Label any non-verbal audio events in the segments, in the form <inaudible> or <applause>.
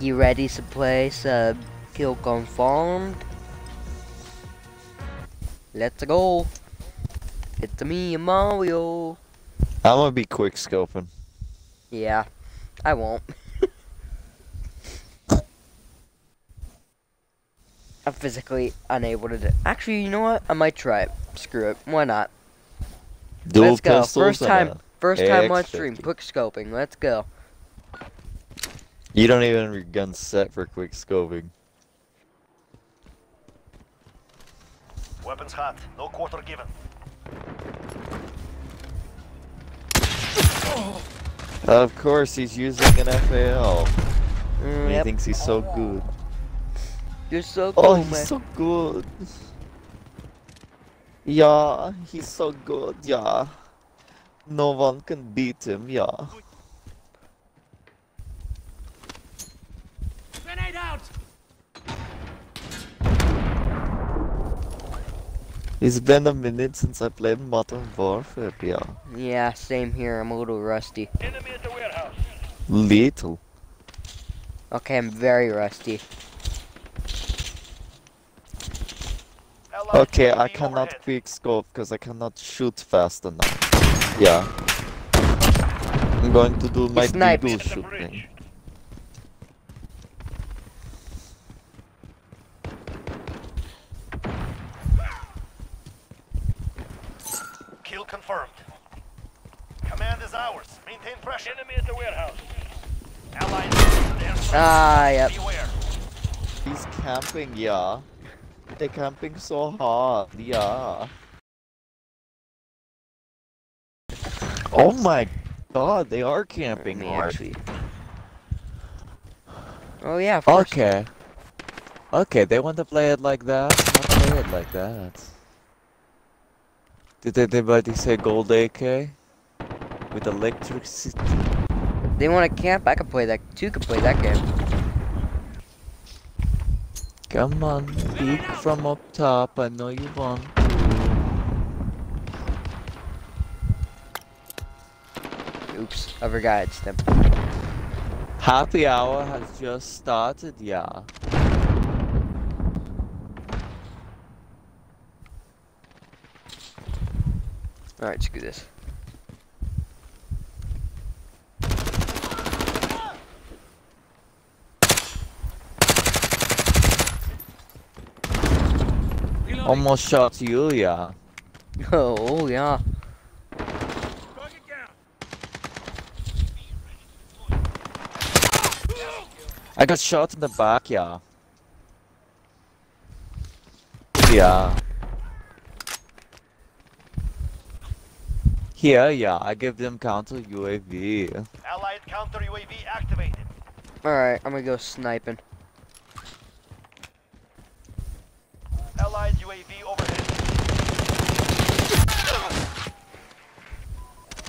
You ready to play sub kill confirmed? Let's go. It's me and Mario. I'm gonna be quick scoping. Yeah, I won't. <laughs> I'm physically unable to do. Actually, you know what? I might try it. Screw it. Why not? Dual Let's go. First time. First time on stream. Quick scoping. Let's go. You don't even have your gun set for quick scoping. Weapons hot. No quarter given. Of course, he's using an FAL. Mm, He thinks he's so good. You're so cool, Oh, man. he's so good. Yeah, he's so good. Yeah. No one can beat him. Yeah. Grenade out! It's been a minute since I played Modern Warfare. Yeah. Yeah, same here. I'm a little rusty. Enemy at the warehouse. Little. Okay, I'm very rusty. Okay, I cannot quick scope because I cannot shoot fast enough. Yeah. I'm going to do my sniped. deagle shooting. bridge. Kill confirmed. Command is ours. Maintain pressure. Enemy at the warehouse. Allied. Ah, yep. Beware. He's camping, yeah. They're camping so hard, yeah. Oh my god, they are camping Me hard. actually. Oh yeah, of course. Okay. Okay, they want to play it like that? Not play it like that. Did anybody say gold AK? With electricity? They want to camp. I can play that. Two can play that game. Come on, peek from up top, I know you want Oops, I forgot it's them. Happy hour has just started, yeah. All right, screw this. Almost shot you, yeah. <laughs> Oh, yeah. I got shot in the back, yeah. Yeah. Here, yeah, I give them counter UAV. Allied counter UAV activated. All right, I'm gonna go sniping. Allied UAV overhead.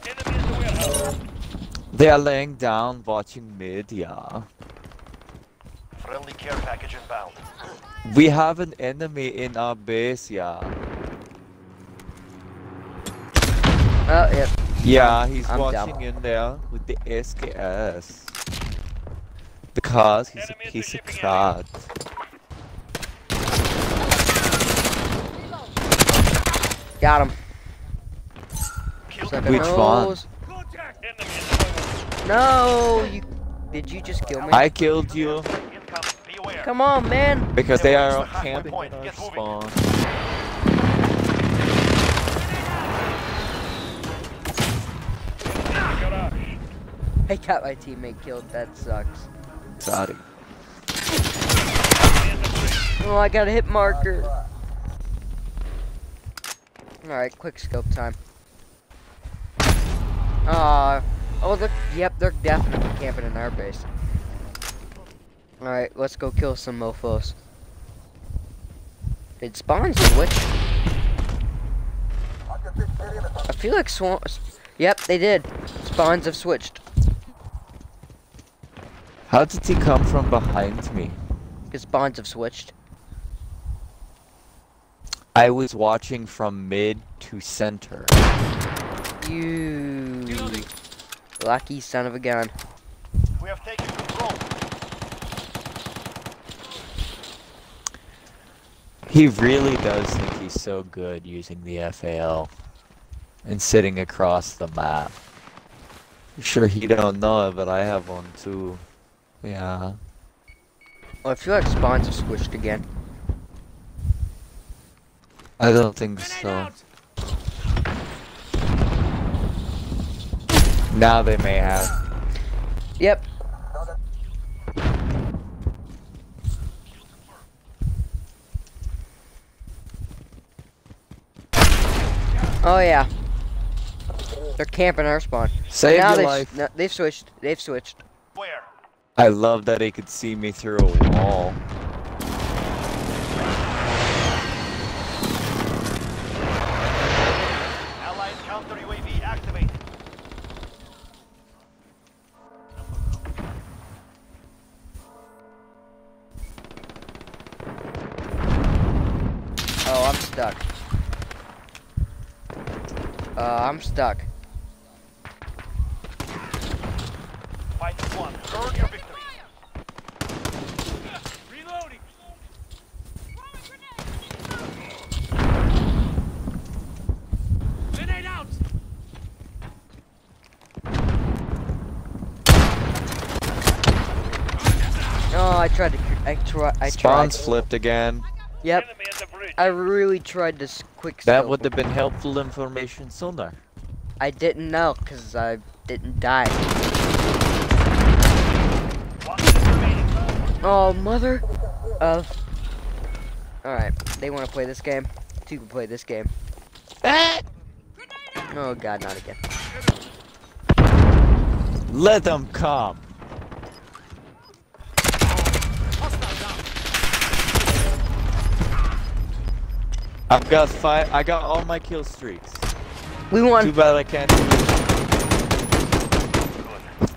Enemy at the warehouse. They are laying down watching mid, yeah. Friendly care package inbound. We have an enemy in our base, yeah. Oh, yep. Yeah, he's I'm down. watching in there with the SKS. Because he's Enemy a piece of crap. Got him. Kill Suck Which a one? nose. Contact! Enemy at the No, you. Did you just kill me? I killed you Come on, man. because they are the halfway camping point. our spawn. Garage. I got my teammate killed. That sucks. Sorry. Oh, I got a hit marker. Alright, quick scope time. Uh, oh look, yep, they're definitely camping in our base. Alright, let's go kill some mofos. It spawns switch? I feel like. Yep, they did. Spawns have switched. How did he come from behind me? Because spawns have switched. I was watching from mid to center. You Lucky son of a gun. We have taken control. He really does think he's so good using the FAL and sitting across the map. Sure he don't know it, but I have one too. Yeah. Well, I feel like spawns are squished again. I don't think so. Now they may have. Yep. Oh yeah. They're camping our spawn. Save now your they've, life. no, they've switched. They've switched. Where? I love that he could see me through a wall. Allied counter UAV activated. Oh, I'm stuck. Uh, I'm stuck. Fight one. Earn your victory. Reloading! Grenade out! Oh, I tried to. Cr- I try. Spawns tried. flipped again. Yep. Enemy at the bridge. I really tried to s- quick. That would have been helpful information sooner. I didn't know because I didn't die. One minute remaining. Oh, mother of. Alright, they want to play this game. Two can play this game. Ah! Oh god, not again. Let them come. I've got five. I got all my kill streaks. We won. Too bad I can't.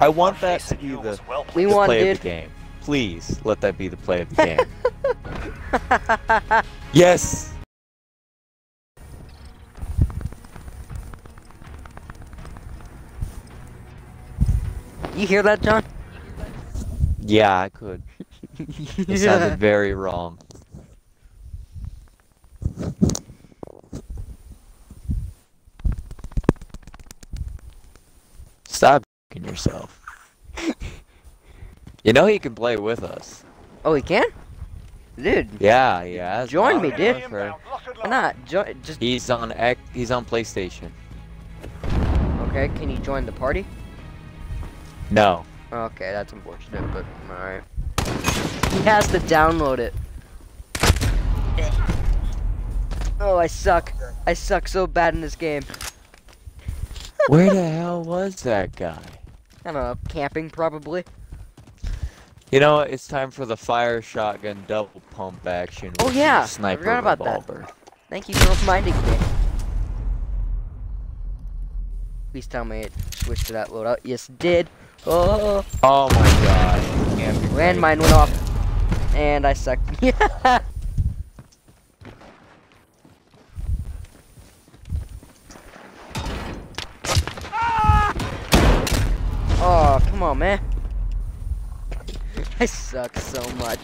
I want that to be the, well We the won, play of dude. the game. Please let that be the play of the <laughs> game. yes. you hear that, John? Yeah, I could. It sounded <laughs> very wrong. Stop yourself. you know he can play with us. Oh, he can? Dude, Yeah, yeah. Join me, dude. Lock why not? Jo- just He's on X. He's on PlayStation. okay. Can you join the party? No. Okay, that's unfortunate, but alright. He has to download it. Oh, I suck. I suck so bad in this game. Where the hell was that guy? I don't know, camping probably. You know? It's time for the fire shotgun double pump action. Oh, yeah, I forgot about that. revolver. Thank you for reminding me. Please tell me it switched to that loadout. Yes, it did. Oh, Oh my god. Landmine went off, and I suck. <laughs> Yeah. Oh, come on, man. I suck so much.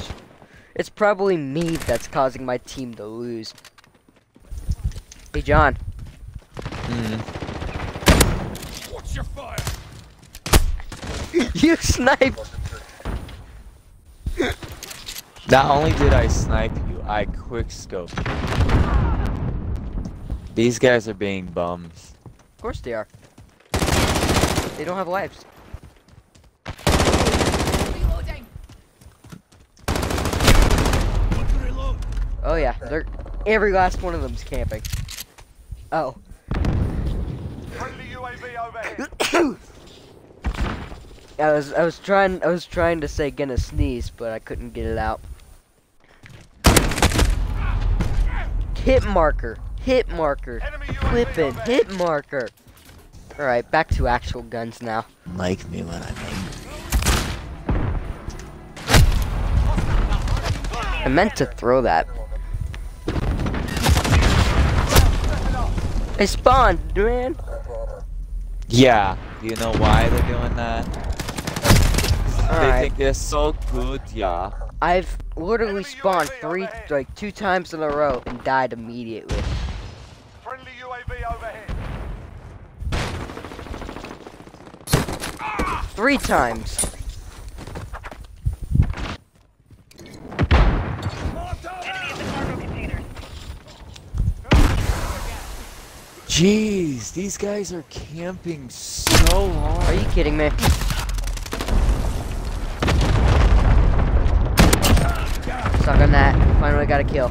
It's probably me that's causing my team to lose. Hey, John. Mm. Watch your fire! <laughs> you sniped. Not only did I snipe you, I quick scoped you. These guys are being bums. Of course they are. They don't have lives. Reloading. Want to reload? Oh yeah, they're every last one of them's camping. Oh. Friendly UAV overhead. <coughs> I was I was trying I was trying to say gonna sneeze, but I couldn't get it out. Hit marker. Hit marker. Enemy UAV Flippin' hit marker. Alright, back to actual guns now. Like me when I'm angry. I meant to throw that. I spawned, man. Yeah. Do you know why they're doing that? They Alright. think they're so good, yeah. I've literally Enemy spawned UAV three, overhead. like two times in a row and died immediately. Friendly UAV overhead. Three times. Jeez, these guys are camping so hard. Are you kidding me? Suck on that. Finally got a kill.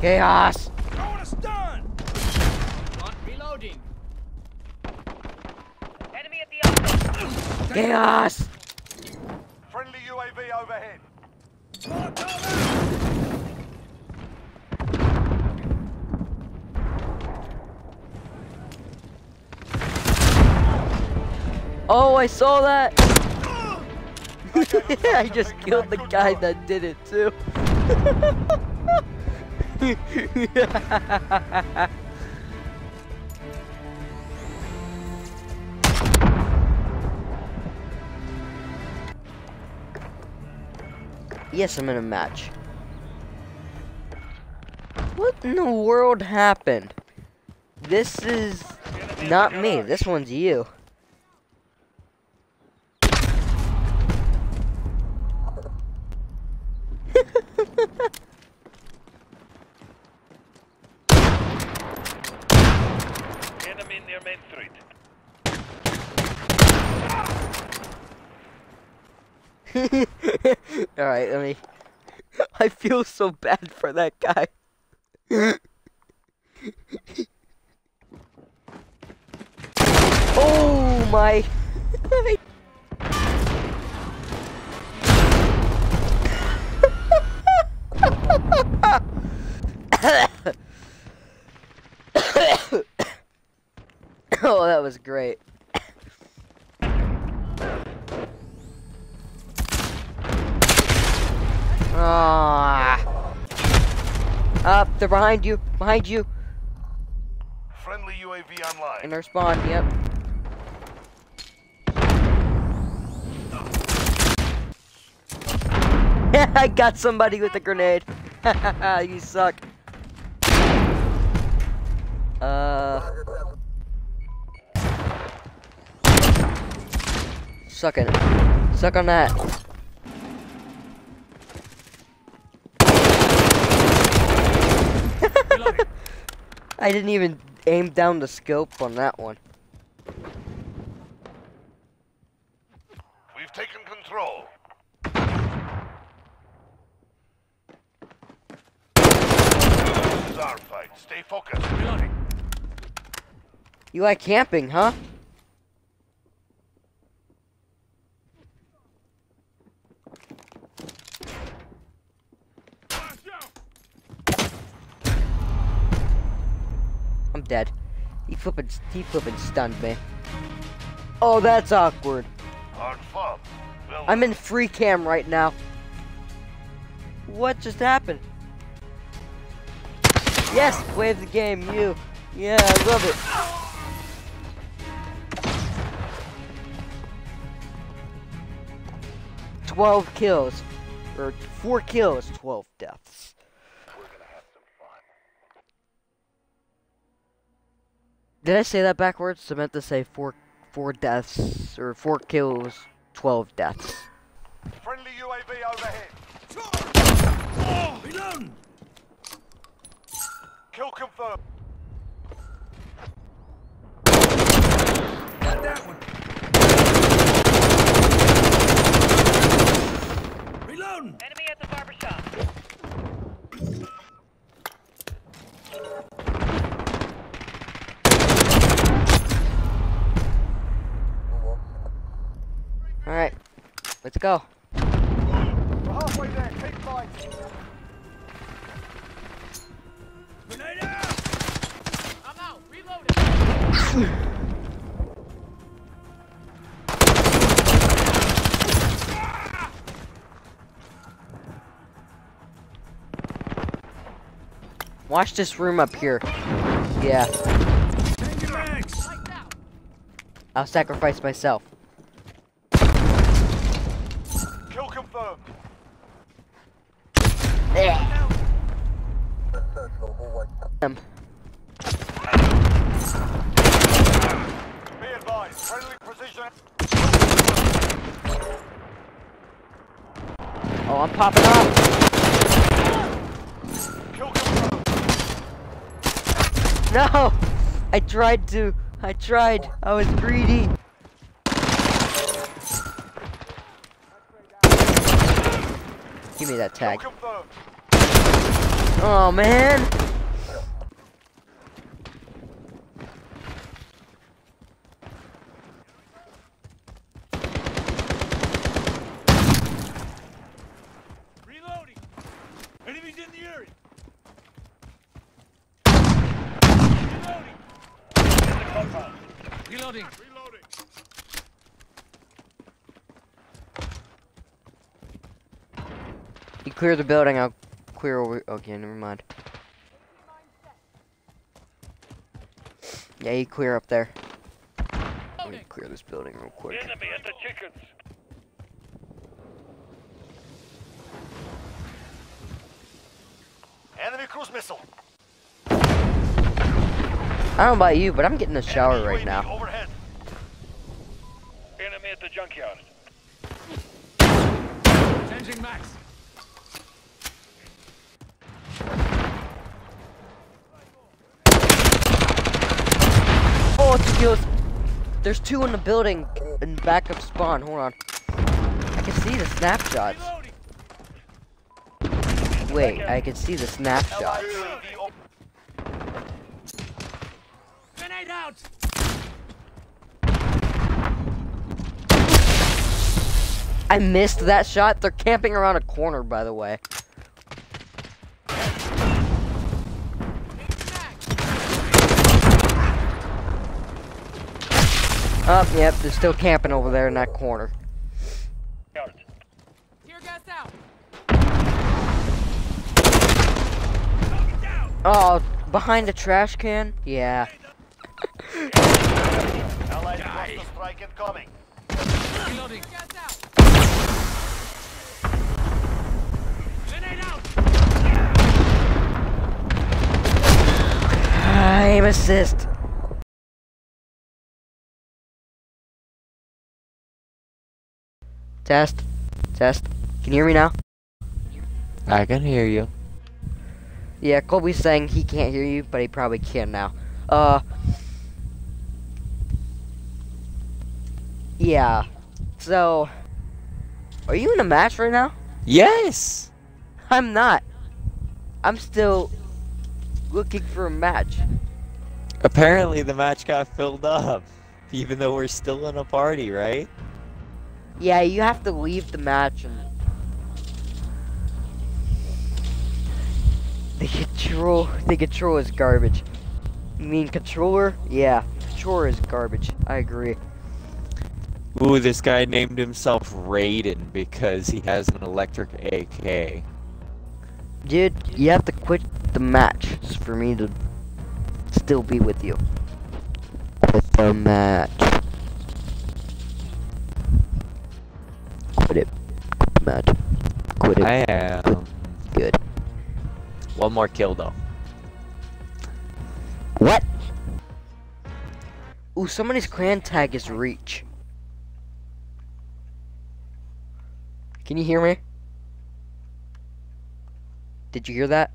Chaos! Throwing a stun! Reloading. Chaos! Friendly UAV overhead. Oh, I saw that! <laughs> I just killed the guy that did it too. <laughs> yes, I'm in a match. What in the world happened? This is not me. This one's you. Enemy near Main Street. Alright, let me. <laughs> I feel so bad for that guy. oh my. <laughs> oh, that was great. Ah. Up, they're behind you, behind you, Friendly UAV online. in their spawn, yep. <laughs> I got somebody with a grenade. <laughs> you suck. Uh. Suck it. Suck on that. I didn't even aim down the scope on that one. We've taken control. This is our fight. Stay focused. You like camping, huh? Blast out! I'm dead. He flipping, he flipping stunned me. Oh, that's awkward. Hard fob. Well, I'm in free cam right now. What just happened? Yes, wave the game, you. Yeah, I love it. Twelve kills, or four kills, twelve deaths. Did I say that backwards? I meant to say four, four deaths, or four kills, twelve deaths. friendly UAV overhead. Oh, reloading! Kill confirmed. Got that one. Reloading! Enemy at the barber Alright, let's go. We're halfway there. Keep fighting. Grenade out! I'm out. Reloading. Watch this room up here. Yeah. I'll sacrifice myself. Kill confirmed. Um, Be advised, friendly precision. oh, I'm popping off. Kill confirmed. No! I tried to. I tried. I was greedy. Give me that tag. Oh man! Reloading. Enemies in the area. Reloading. Reloading. Reloading. You clear the building, I'll clear over. Okay, never mind. Yeah, you clear up there. Let me clear this building real quick. Enemy at the chickens. Enemy cruise missile. I don't know about you, but I'm getting a shower Enemy right now. Overhead. Enemy at the junkyard. Changing max. There's two in the building in backup spawn. Hold on. I can see the snapshots. Wait, I can see the snapshots. Allied UAV over- Grenade out. I missed that shot. They're camping around a corner, by the way. Oh, yep, they're still camping over there in that corner. Tear gas out. Oh, behind the trash can? Yeah. Allied cluster strike incoming. Reloading. Gas out. Grenade out. Aim assist. Test. Test. Can you hear me now? I can hear you. Yeah, Colby's saying he can't hear you, but he probably can now. Uh. Yeah. So. Are you in a match right now? Yes! I'm not. I'm still looking for a match. Apparently the match got filled up. Even though we're still in a party, right? Yeah, you have to leave the match and. The control, the control is garbage. You mean controller? Yeah, controller is garbage. I agree. Ooh, this guy named himself Raiden because he has an electric AK. Dude, you have to quit the match for me to still be with you. Quit the match. Quit it. Quit the match. Quit it. I am. Good. One more kill though. What? Ooh, somebody's clan tag is Reach. Can you hear me? Did you hear that?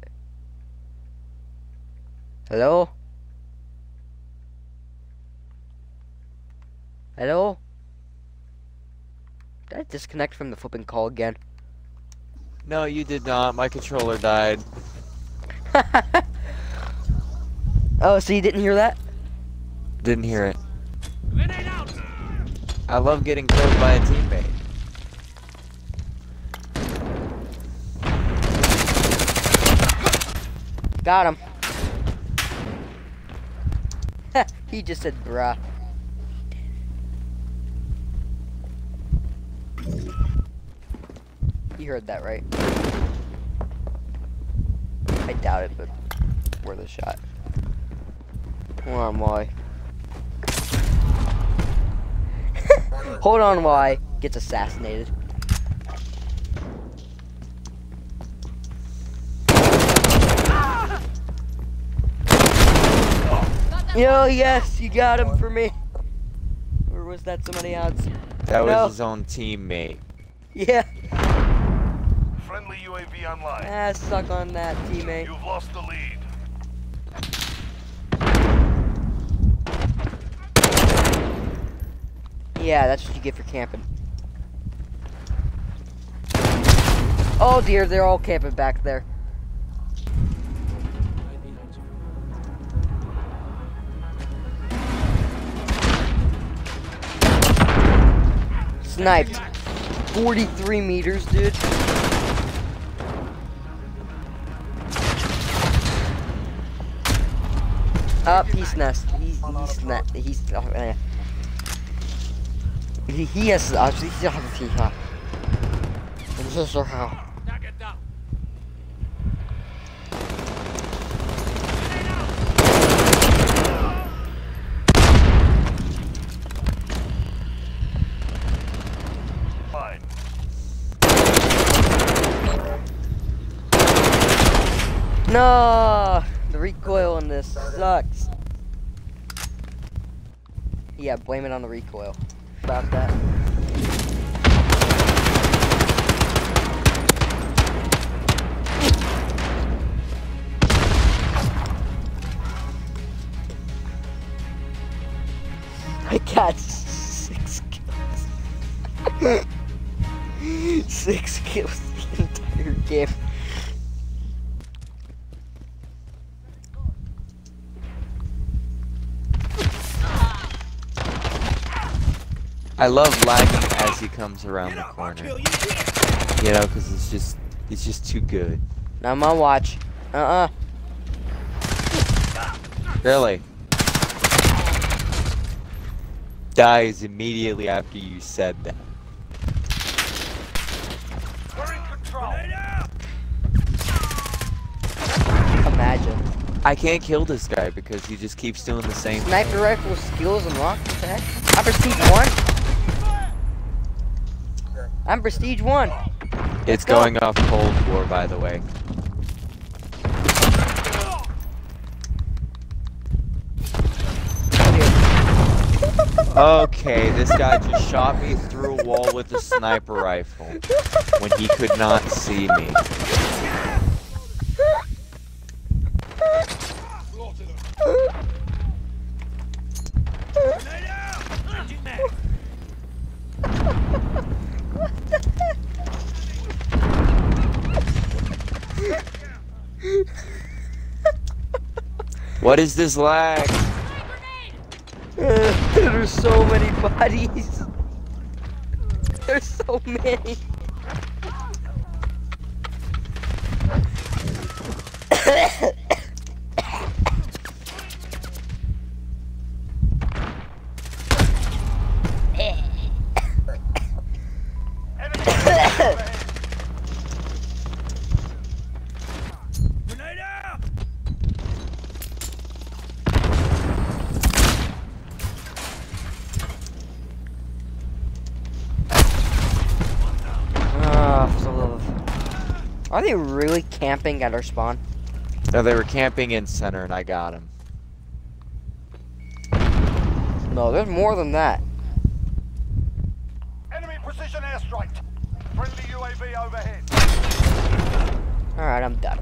Hello? Hello? Did I disconnect from the flipping call again? No, you did not. My controller died. <laughs> oh, so you didn't hear that? Didn't hear it. I love getting killed by a teammate. Got him. <laughs> he just said bruh. You heard that right? I doubt it, but worth a shot. Come on, Molly. <laughs> Hold on while I gets assassinated. Yo, yes, you got him for me. Or was that somebody else? That was No. his own teammate. Yeah. Friendly UAV online. Ah, suck on that, teammate. You've lost the lead. Yeah, that's what you get for camping. Oh dear, they're all camping back there. Sniped. 43 meters, dude. Up, he's nest. He's he's net. He's. Eh. He, he has. Uh, he's have a team. Huh? This is how. No, the recoil on this sucks. Yeah, blame it on the recoil. About that. I got six kills. <laughs> six kills the entire game. I love lagging as he comes around the corner. You know, because it's just it's just too good. Not my watch. Uh-uh. Really. Dies immediately after you said that. We're in control. Imagine. I can't kill this guy because he just keeps doing the same. Sniper rifle skills unlocked? What the heck? Prestige one. I'm prestige one. It's go. going off Cold War, by the way. Okay, this guy just shot me through a wall with a sniper rifle when he could not see me. What is this lag? <laughs> There's so many bodies. <laughs> There's so many. They really camping at our spawn? No, they were camping in center and I got him. No, there's more than that. Enemy precision airstrike. Friendly UAV overhead. Alright, I'm done.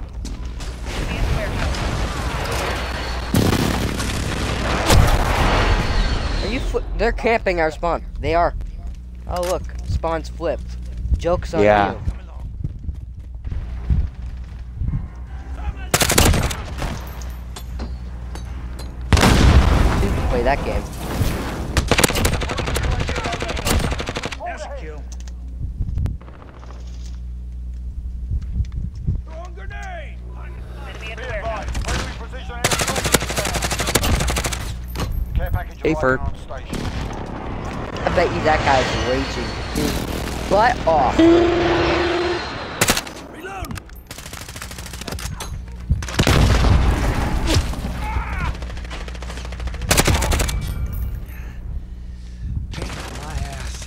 Are you fli- They're camping our spawn. They are. Oh, look. Spawn's flipped. Joke's on Yeah. you. You can play that game. That's a kill. Throwing grenade! Be advised. Friendly precision airstrike. Care Hey, Ferg. I bet you that guy's raging. Dude, butt off. Reload! My ass.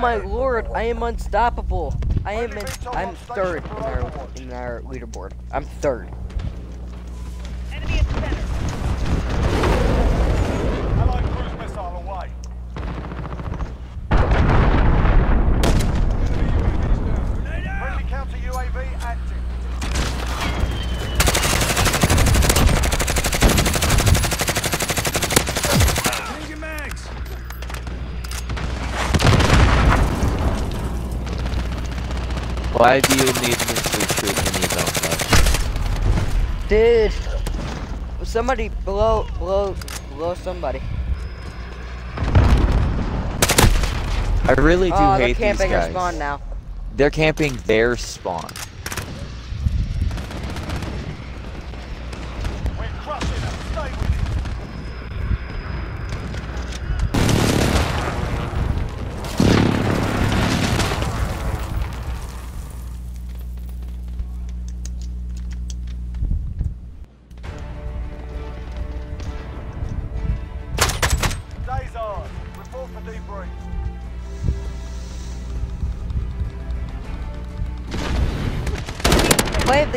my lord, I am unstoppable. I am in, I'm third in our, in our leaderboard. I'm third. Enemy at the center. Allied cruise missile away. Friendly counter UAV active. Changing mags. Why do you need mystery troop when you don't have? Dude, somebody blow, blow, blow somebody. I really do oh, hate these camping our guys. spawn now. They're camping their spawn.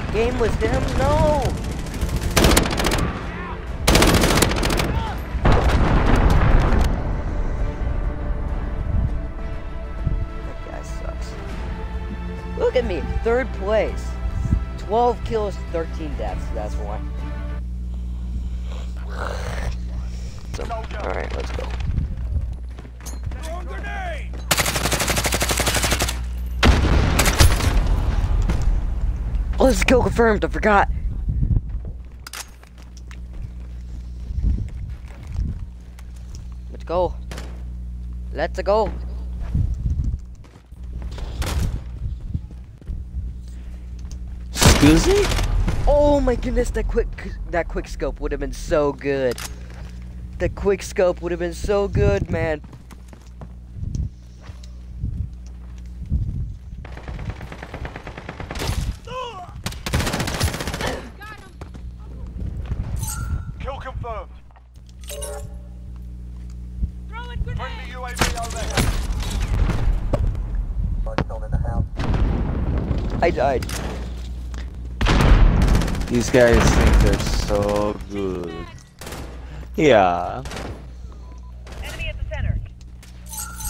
The game with him? No! That guy sucks. Look at me, third place. 12 kills, 13 deaths, that's why. So, alright, let's go. Oh, this is kill confirmed, I forgot. Let's go. Let's go. Excuse me? Oh my goodness, that quick that quick scope would have been so good. The quick scope would have been so good, man. I died. These guys think they're so good. Yeah. Enemy at the center.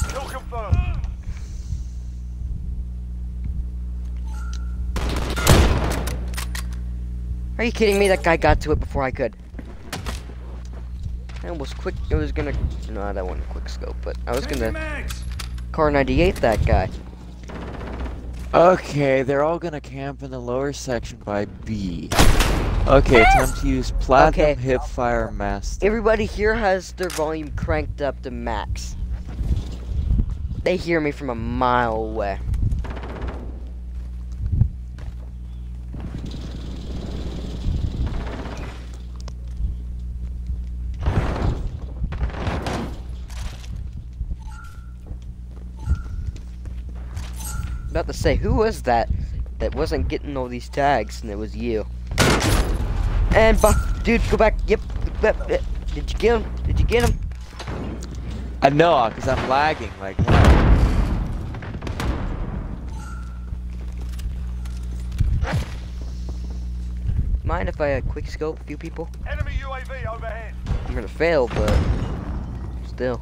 Kill confirmed. Are you kidding me? That guy got to it before I could. I almost quick. I was gonna. No, that wasn't a quick scope, but I was Changing gonna Kar98 that guy. Okay, they're all gonna camp in the lower section by B. Okay, time to use Platinum Okay. Hipfire Master. Everybody here has their volume cranked up to max. They hear me from a mile away. To say, who was that that wasn't getting all these tags and it was you? And bu- dude, go back. Yep. yep, yep. Did you get him? Did you get him? I know, cause I'm lagging. Like, Mind if I uh, quick scope a few people? Enemy UAV overhead. I'm gonna fail, but still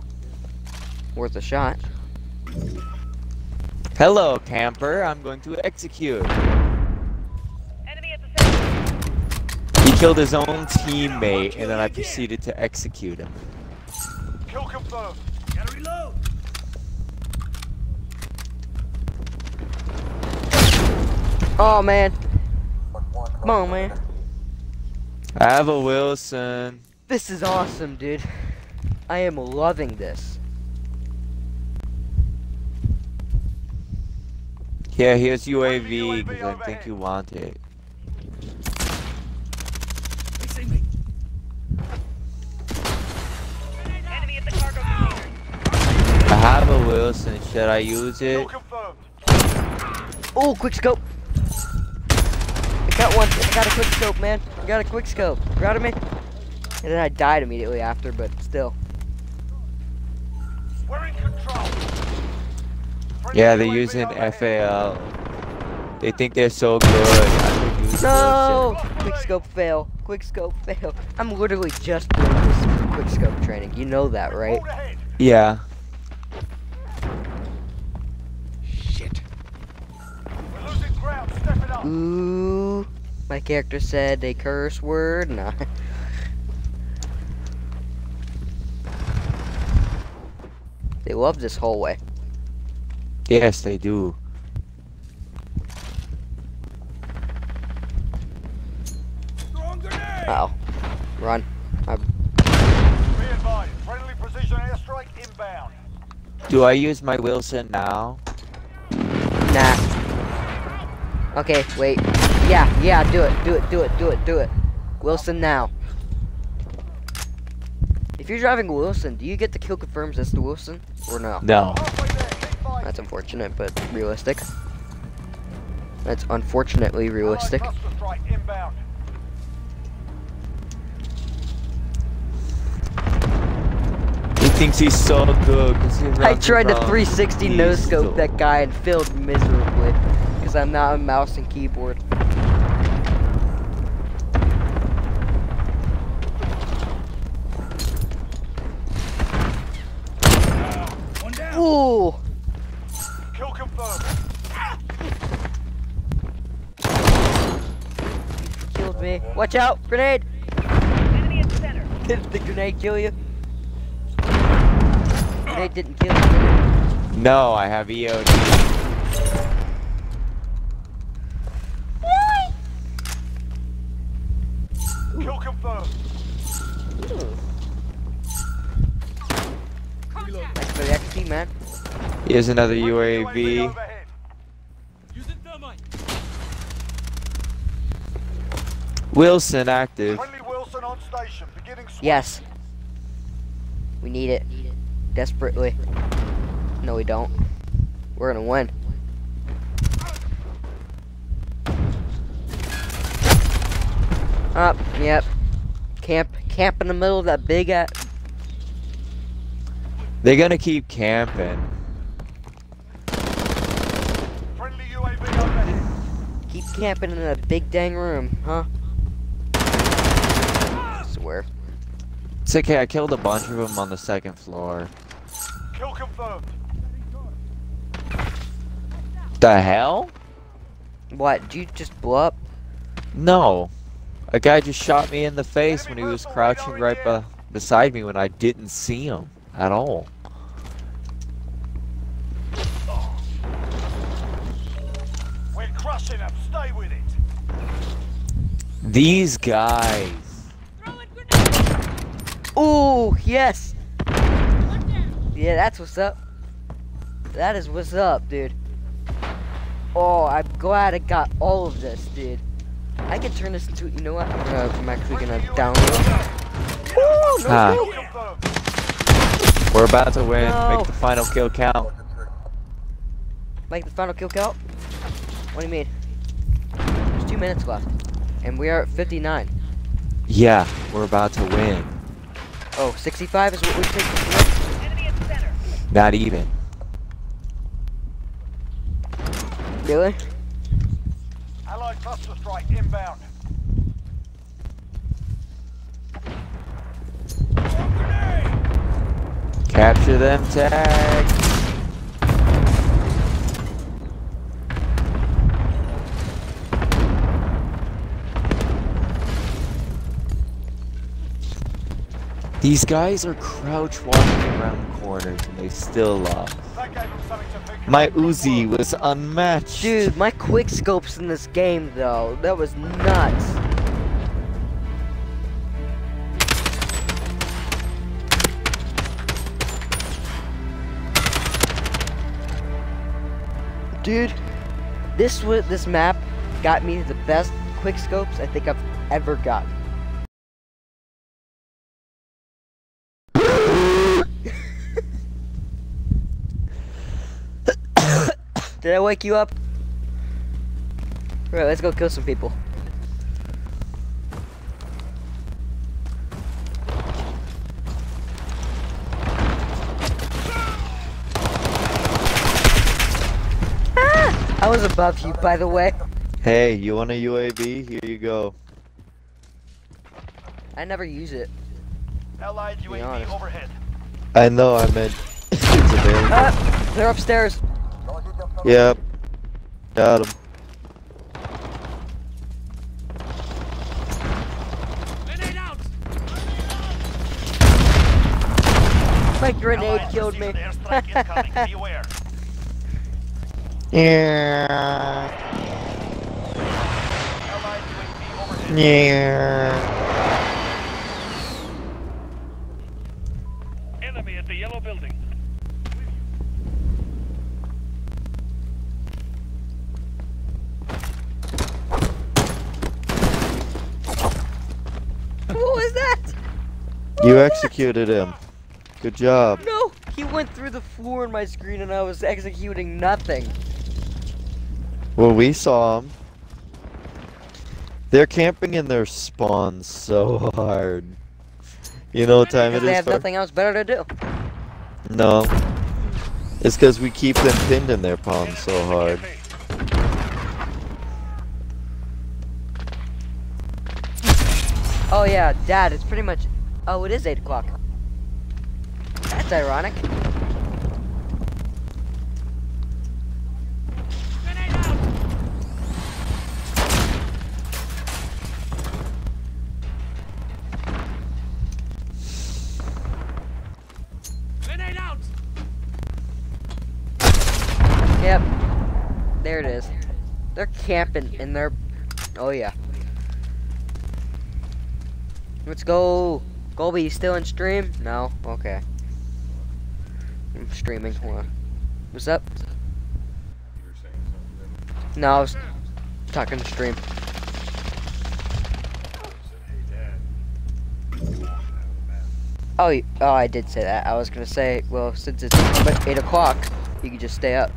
worth a shot. Hello, camper. I'm going to execute. Enemy at the center. He killed his own teammate, and then I proceeded to execute him. Kill confirmed. Gotta reload. Oh man, come on, man. I have a Wilson. This is awesome, dude. I am loving this. Yeah, here's UAV, UAV because I think you want it. They see me. Enemy at the cargo container. I have a Wheelson. Should I use it? Oh, quick scope. I got one. I got a quick scope, man. I got a quick scope. Proud of me? And then I died immediately after, but still. We're in control. Friendly Yeah, they're using. FAL. They think they're so good. I could use No! Wheelson. Quick scope fail. Quick scope fail. I'm literally just doing this for quick scope training. You know that, right? Yeah. Shit. We're losing ground. Step it up. Ooh. My character said a curse word. Nah. <laughs> They love this hallway. Yes, they do. Throwing grenade. Oh. Run. Be advised. Friendly precision airstrike inbound. Do I use my Wheelson now? Nah. Okay, wait. Yeah, yeah, do it, do it, do it, do it, do it. Wheelson now. If you're driving Wheelson, do you get the kill confirms as the Wheelson? Or no? No. Halfway there. Keep fighting. That's unfortunate, but realistic. That's unfortunately realistic. Allied cluster strike inbound. He thinks he's so good he I tried to around 360 no scope that guy and failed miserably. Because I'm not a mouse and keyboard. Ooh! Watch out! Grenade! Enemy at the center. Did the grenade kill you? Grenade didn't kill you. did? No, I have E EOD. Kill confirmed. Thanks for the XP, man. Here's another Friendly UAV. overhead. Using thermite. Wheelson active. Wheelson on station. Beginning. Yes. We need it. Desperately. No, we don't. We're gonna win. Up, yep. Camp, camp in the middle of that big at. They're gonna keep camping. Friendly UAV overhead. Keep camping in that big dang room, huh? Swear. It's okay, I killed a bunch of them on the second floor. Kill confirmed. The hell? What? Did you just blow up? No. A guy just shot me in the face when he was crouching right be beside me when I didn't see him at all. We're crushing them. Stay with it. These guys. Throwing grenade. Ooh, yes. Yeah, that's what's up. That is what's up, dude. Oh, I'm glad I got all of this, dude. I can turn this into, you know what? I'm, gonna, I'm actually gonna download. Ooh, no Ah. scope. We're about to win. No. Make the final kill count. Make the final kill count? What do you mean? There's two minutes left. And we are at 59. Yeah, we're about to win. Oh, 65 is what we think. to? Enemy at center. Not even. Really? Allied cluster strike inbound. Capture them tags. These guys are crouch walking around corners and they still lost. My Uzi was unmatched. Dude, my quick scopes in this game, though, that was nuts. Dude, this was this map got me the best quick scopes I think I've ever gotten. Did I wake you up? Right, let's go kill some people. I was above you, by the way. Hey, you want a UAV? Here you go. I never use it. Allied UAV overhead. I know, I meant <coughs> it's available. Ah, they're upstairs. Yep. Got him. Grenade! My grenade Allied killed me. Airstrike incoming. <laughs> Be. Yeah. Allied UAV overhead. Yeah. You executed him. Good job. No, he went through the floor in my screen and I was executing nothing. Well, we saw him. They're camping in their spawns so hard. You know what time it is? They have Far? nothing else better to do. No. It's because we keep them pinned in their pawns so hard. Oh yeah, Dad, it's pretty much. Oh, it is eight o'clock. That's ironic. Yep. There it is. They're camping in their. Oh yeah. Let's go. Colby, you still in stream? No? Okay. I'm streaming. What's up? No, I was talking to stream. Oh, oh, I did say that. I was gonna say, well, since it's but eight o'clock, you can just stay up.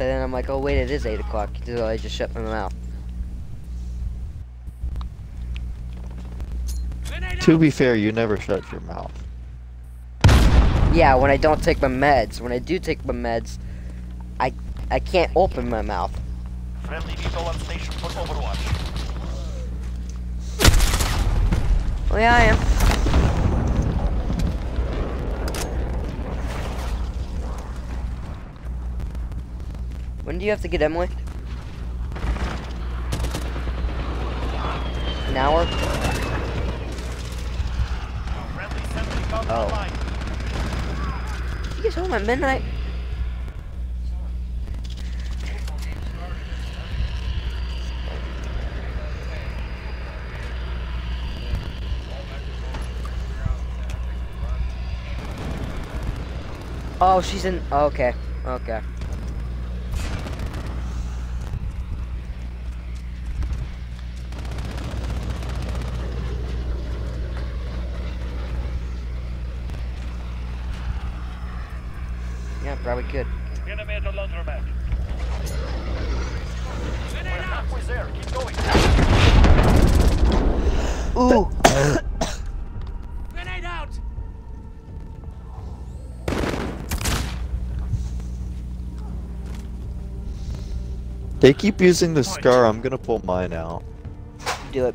But then I'm like, oh wait, it is eight o'clock. So I just shut my mouth. To be fair, you never shut your mouth. Yeah, when I don't take my meds. When I do take my meds, I I can't open my mouth. Friendly vehicle on station for Overwatch. Oh yeah, I am. When do you have to get Emily? An hour? Oh. You get home at midnight? Oh, she's in. Okay, okay. Yeah, probably could. Enemy at the laundromat. We're Grenade out! halfway there. Keep going. Ooh. Grenade out! They keep using the scar, I'm gonna pull mine out. Do it.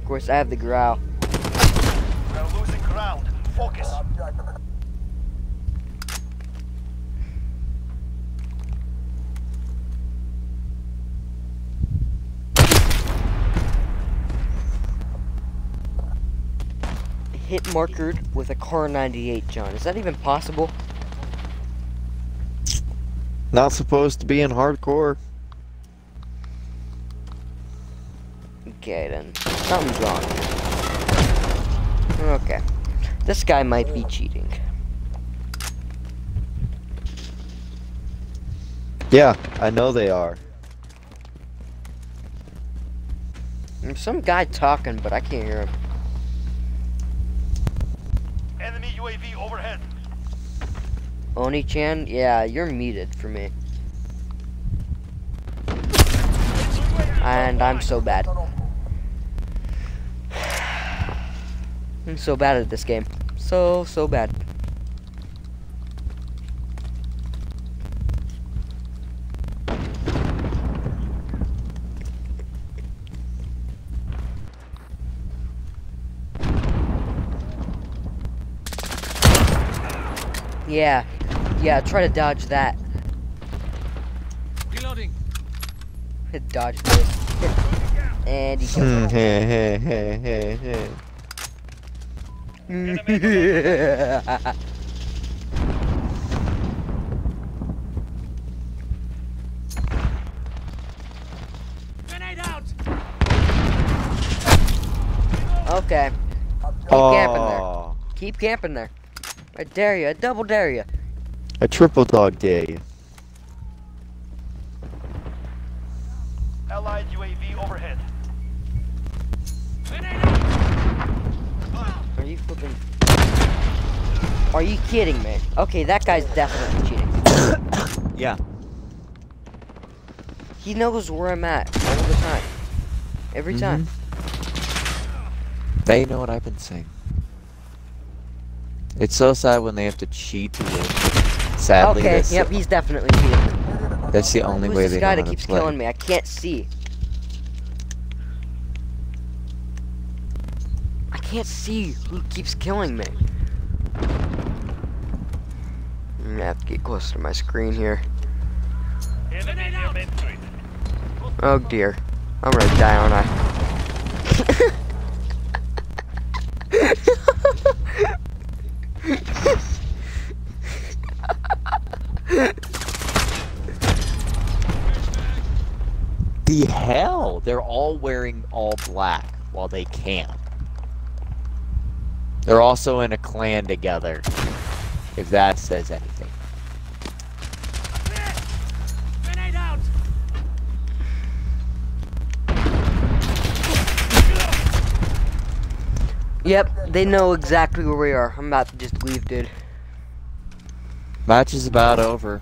Of course, I have the Grau. We're losing ground. Focus. Hit markered with a Kar98, John. Is that even possible? Not supposed to be in hardcore. Okay, then. Something's wrong. Okay. This guy might be cheating. Yeah, I know they are. There's some guy talking, but I can't hear him. Enemy UAV overhead. Oni-chan? Yeah, you're muted for me. And I'm so bad. <sighs> I'm so bad at this game. So, so bad. Yeah. Yeah, try to dodge that. Reloading. Dodge this. And he hmm, killed him. <laughs> Grenade out. okay. Keep camping there. Oh, Keep camping there. I dare you. I double dare you. a triple dog day. Allied UAV overhead. Are you flipping? Are you kidding me? Okay, that guy's definitely cheating. <coughs> Yeah. He knows where I'm at all the time. Every mm-hmm. time. They know what I've been saying. It's so sad when they have to cheat to win. Sadly, okay, that's, yep, the, he's definitely cheating. that's the only Who's way this they guy know that keeps to play. killing me? I can't see. I can't see who keeps killing me. I'm gonna have to get closer to my screen here. Enemy near Main Street. Oh dear. I'm gonna die, aren't I? <laughs> <laughs> The hell? They're all wearing all black while they camp. They're also in a clan together. If that says anything. Yep, they know exactly where we are. I'm about to just leave, dude. Match is about over.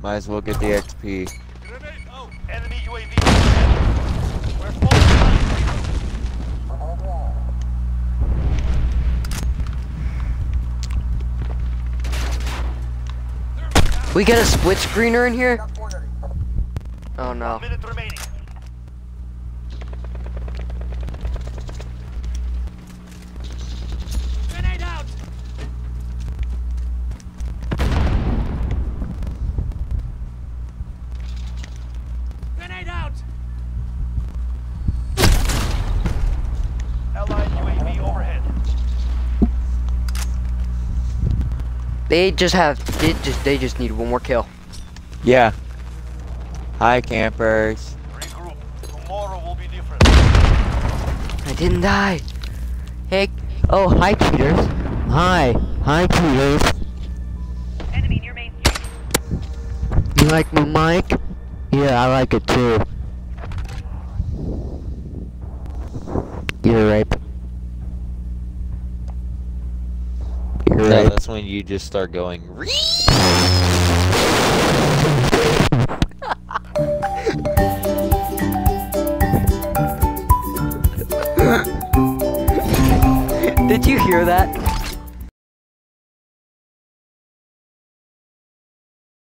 Might as well get the XP. We get a split screener in here? Oh no. Minute remaining. Grenade out. Grenade out. Allied UAV overhead. They just have they just they just need one more kill. Yeah. Hi, campers. Regroup. Tomorrow will be different. I didn't die. Hey oh hi cheaters. Hi. Hi cheaters. Enemy near Main You like my mic? Yeah, I like it too. You're rape. You're No, rape. When you just start going. <laughs> Did you hear that?